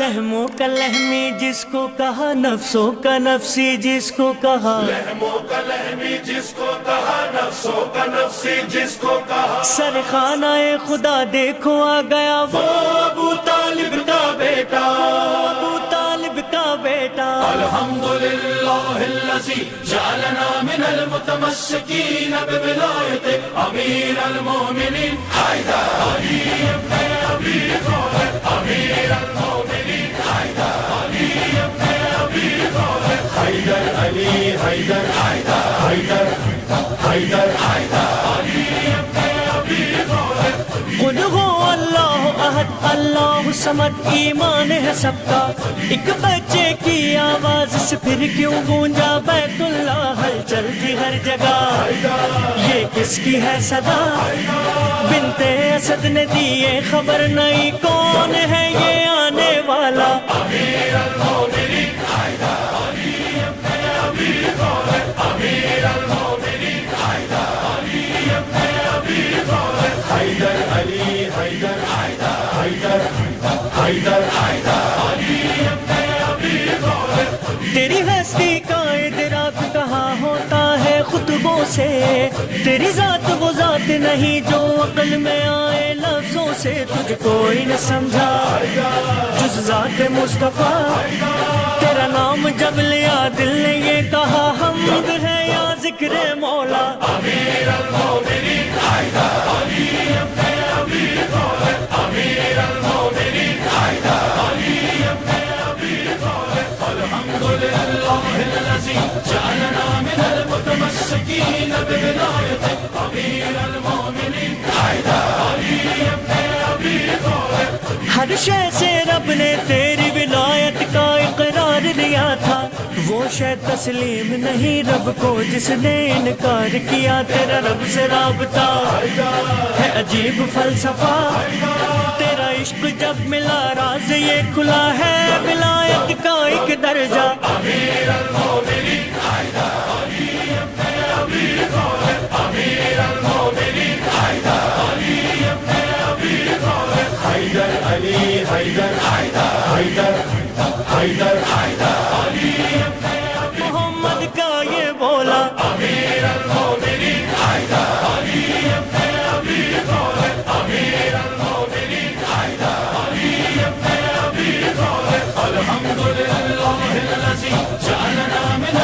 لہموں کا لہمی جس کو کہا نفسوں کا نفسی جس کو کہا۔ لہموں کا لہمی جس کو کہا نفسوں کا نفسی جس کو کہا۔ سر خانہ خدا دیکھو آ گیا وہ۔ ابو طالب کا بیٹا۔ ابو طالب کا بیٹا۔ الحمدللہ الذی جعلنا من المتمسکین بولایت امیر المومنین حیدر حیدر علی، حیدر حیدر حیدر حیدر حیدر علی ہو اللہ احد، اللہ سمت ایمان ہے سب کا۔ ایک بچے کی آواز سے پھر کیوں گونجا؟ بیت اللہ ہل چلتی ہر جگہ۔ یہ کس کی ہے صدا؟ بنت اسد نے دیے خبر نہیں کون ہے یہ آنے والا؟ تیری ہستی کا ادراک کہاں ہوتا ہے خطبوں سے تیری ذات وہ ذات نہیں جو عقل میں آئے لفظوں سے تجھ کوئی نہ سمجھا جز ذات مصطفیٰ تیرا نام جب لیا دل نے یہ کہا حمد ہے یا ذکر مولا امیر المومنین حیدر علی امیر المومنین علی ابن ابی طالب ہر شے سے رب نے تیری ولایت کا اقرار لیا تھا۔ وہ شے تسلیم نہیں رب کو، جس نے انکار کیا، تیرا رب سے رابطہ ہے عجیب فلسفہ۔ تیرا عشق جب ملا، راز یہ کھلا ہے۔ ولایت کا ایک درجہ۔ حیدر علی۔ محمد کا یہ بولا امیر المومنین حیدر علی۔ امیر المومنین علی الحمدللہ جعلنا من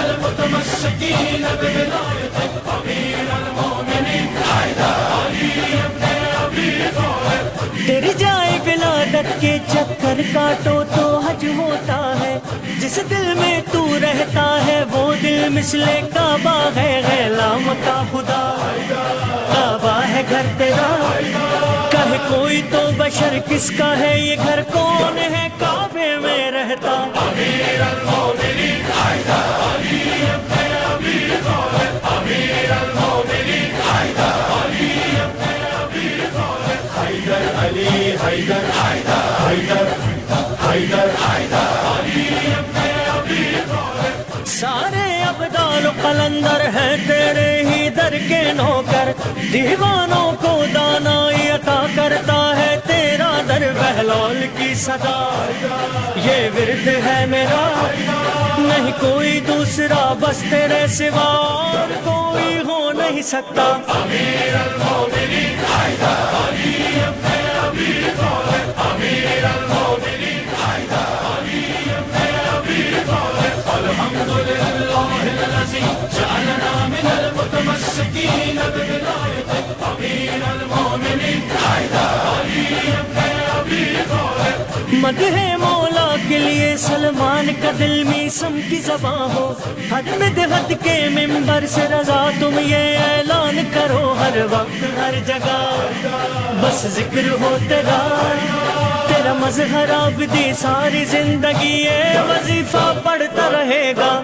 امیر المومنین علی تیری جائے ولادت کے چکر کاٹو تو جس دل میں تو رہتا ہے وہ دل مسلے کعبہ ہے غلام کا خدا۔ کعبہ ہے گھر تیرا۔ کہے کوئی تو بشر کس کا ہے یہ گھر کون؟ کے نوکر دیوانوں کو دانائی عطا کرتا ہے تیرا در بہلول کی صدا۔ یہ ورد ہے میرا، نہیں کوئی دوسرا، بس تیرے سوا اور کوئی ہو نہیں سکتا۔ امیر رحمت ہے مولا کے لیے، سلمان کا دل میں سم کی زبان ہو۔ حد میں دہت کے ممبر سے رضا تم یہ اعلان کرو۔ ہر وقت، ہر جگہ، بس ذکر ہو تیرا۔ تیرا مظہر عبدی ساری زندگی یہ وظیفہ پڑھتا رہے گا۔